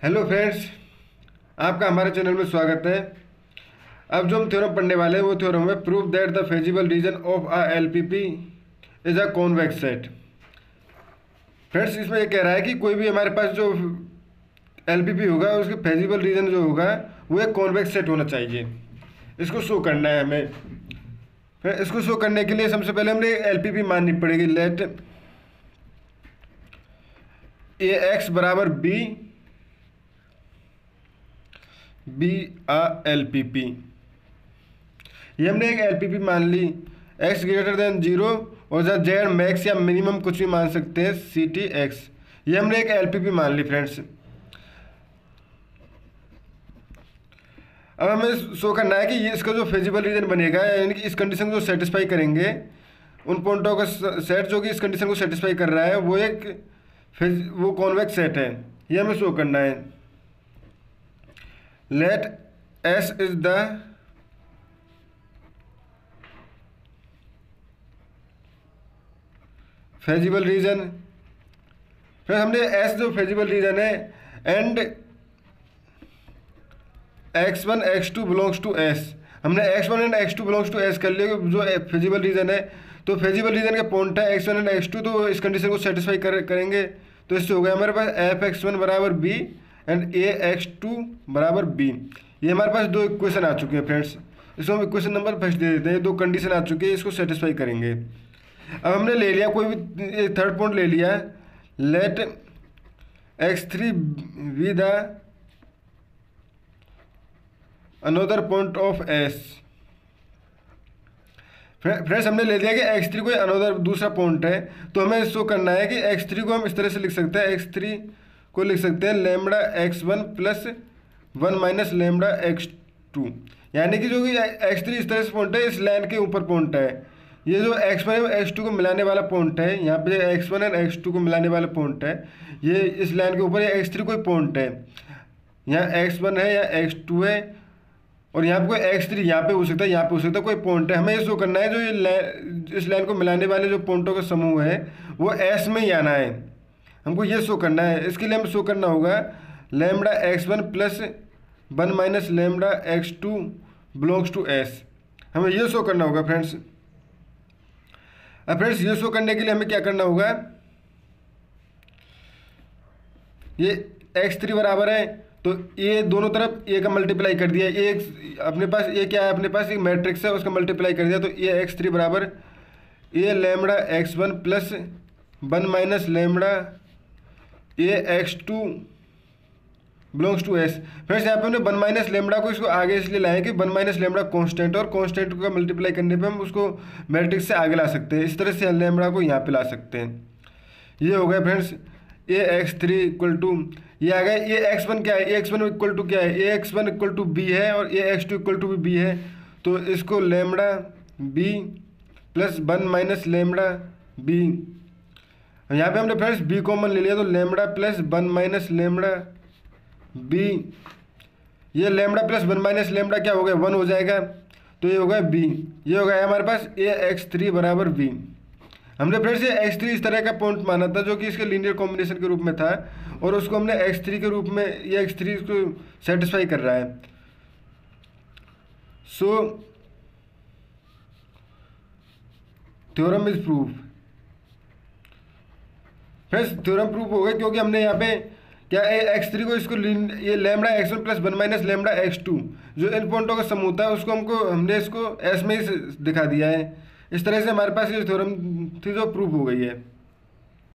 Hello friends आपका हमारे channel में स्वागत है। अब जो हम थ्योरम पढ़ने वाले हैं, वो थ्योरम है prove that the feasible region of a L P P is a convex set friends इसमें ये कह रहा है कि कोई भी हमारे पास जो एल पी पी होगा, उसके फेजिबल रीजन जो होगा, वो एक कॉन्वेक्स सेट होना चाहिए। इसको शो करना है हमें। फिर इसको शो करने के लिए सबसे पहले हमने पी माननी पड़ेगी। लेट ए एक्स बराबर B be a L P P ये हमने एक एल पी पी मान ली. एक्स ग्रेटर देन ज़ीरो और जब जेड मैक्स या मिनिमम कुछ भी मान सकते हैं सी टी एक्स ये हमने एक एल पी पी मान ली फ्रेंड्स अब हमें शो करना है कि ये इसका जो फिजिबल रीजन बनेगा, यानी कि इस कंडीशन को सेटिस्फाई करेंगे. उन पॉइंटों का सेट जो कि इस कंडीशन को सेटिस्फाई कर रहा है, वो एक फिज वो कॉन्वेक्स सेट है. ये हमें शो करना है. Let S is the feasible region फिर हमने S जो फेजिबल रीजन है and X one X two belongs to S हमने X one and X two belongs to S कर लिया, जो फेजिबल रीजन है। तो फेजिबल रीजन का पॉइंट है X one and X two तो इस कंडीशन को सेटिस्फाई कर, करेंगे। तो इससे हो गया हमारे पास एफ़ एक्स वन बराबर B and A X two बराबर बी। ये हमारे पास दो इक्वेशन आ चुके हैं फ्रेंड्स इसको हम इक्वेशन नंबर फ़र्स्ट दे देते हैं। दो कंडीशन आ चुके हैं, इसको सेटिस्फाई करेंगे। अब हमने ले लिया, कोई भी थर्ड पॉइंट ले लिया let X three the another point of S friends हमने ले लिया कि एक्स थ्री कोई अनोदर दूसरा पॉइंट है। तो हमें शो करना है कि एक्स थ्री को हम इस तरह से लिख सकते हैं। एक्स थ्री को लिख सकते हैं lambda X one plus one minus lambda X two. यानी कि जो कि एक्स थ्री इस तरह से पॉइंट है, इस लाइन के ऊपर पॉइंट है। ये जो एक्स वन और एक्स टू को मिलाने वाला पॉइंट है। यहाँ पे X one and X two को मिलाने वाला पॉइंट है, ये इस लाइन के ऊपर एक्स थ्री कोई पॉइंट है। यहाँ एक्स वन है या एक्स टू है, और यहाँ पे कोई एक्स थ्री यहाँ पे हो सकता है, यहाँ पे हो सकता है कोई पॉइंट है। हमें ये शो करना है, जो ये इस लाइन को मिलाने वाले जो पॉइंटों का समूह है, वो एस में ही आना है। हमको ये शो करना है। इसके लिए हमें शो करना होगा lambda X one plus one minus lambda X two belongs to S हमें ये शो करना होगा फ्रेंड्स अब फ्रेंड्स ये शो करने के लिए हमें क्या करना होगा? ये एक्स थ्री बराबर है तो ये दोनों तरफ़ ए का मल्टीप्लाई कर दिया। ए अपने पास ए क्या है? अपने पास एक मैट्रिक्स है, उसका मल्टीप्लाई कर दिया तो ए एक्स थ्री बराबर A lambda X one plus one minus lambda A X two belongs to S friends यहाँ पे हमने वन माइनस लेमड़ा को इसको आगे इसलिए लाए कि वन माइनस लेमड़ा कॉन्स्टेंट और कॉन्स्टेंट का मल्टीप्लाई करने पे हम उसको मैट्रिक्स से आगे ला सकते हैं। इस तरह से लेमड़ा को यहाँ पे ला सकते हैं। ये हो गया friends A X three equal to ये आ गया ए एक्स वन क्या है? A X one equal to क्या है? A X one equal to B है और A X two equal to भी बी है। तो इसको lambda B plus one minus lambda B यहाँ पे हमने फ्रेंड्स बी कॉमन ले लिया तो lambda plus one minus lambda B ये lambda plus one minus lambda क्या हो गया? वन हो जाएगा। तो ये हो गया बी ये हो गया हमारे पास ए एक्स थ्री बराबर बी हमने फ्रेंड्स ये एक्स थ्री इस तरह का पॉइंट माना था, जो कि इसके लीनियर कॉम्बिनेशन के रूप में था, और उसको हमने एक्स थ्री के रूप में, ये एक्स थ्री को सेटिस्फाई कर रहा है। So theorem is proof friends theorem proof हो गया क्योंकि हमने यहाँ पे क्या एक्स थ्री को इसको ये lambda X one plus one minus lambda X two जो इन पॉइंटों का समूह है, उसको हमको, हमने इसको एस में ही दिखा दिया है। इस तरह से हमारे पास ये थ्योरम थी जो प्रूफ हो गई है।